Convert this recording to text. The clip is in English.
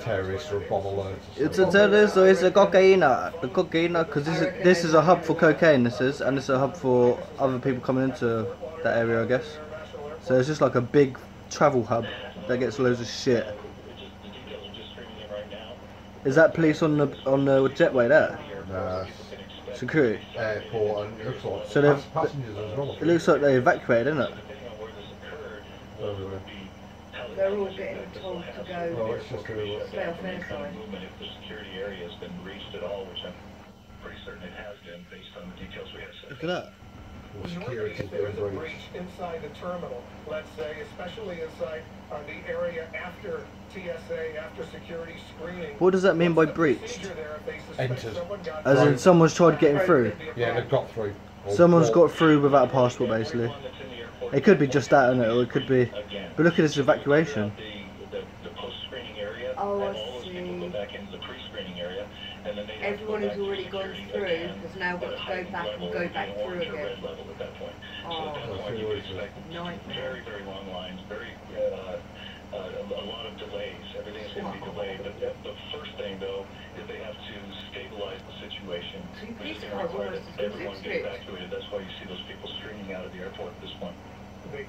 terrorists or bomb alerts. It's a terrorist or it's a cocaina. The cocaina, because this is this is a hub for cocaine. This is, and it's a hub for other people coming into that area, I guess. So it's just like a big travel hub that gets loads of shit. Is that police on the on the jetway there? Nah, Security. airport and it looks like So they've- passengers as well. It looks like they evacuated, doesn't it? Everywhere. They're all getting told to go Well, it's just a, stay off their side. movement if the security area has been breached at all, which I'm pretty certain it has been based on the details we have. so Look at that. well, security if there is a breach inside the terminal, let's say, especially inside uh, the area after TSA, after security screening. What does that mean by what's breached? procedure there if they suspect Entered. someone got As in someone's tried getting through. Yeah, they've got through. Or- Someone's or- got through without a passport, basically. It could be just that, innit? Or it could be. But look at this evacuation. Oh, I and all those people go see. back into the pre-screening area, and then they have to Everyone go who's already gone through has now got to go back and go back through orange again. red level at that point. So Oh. at that That's you would expect Nightmare. very, very long lines, very, uh, uh, a lot of delays. Everything is going to be delayed. But the, the first thing, though, is they have to stabilize the situation. See, which is police gonna cars require that Everyone get evacuated. That's why you see those people streaming out of the airport at this point. They clearly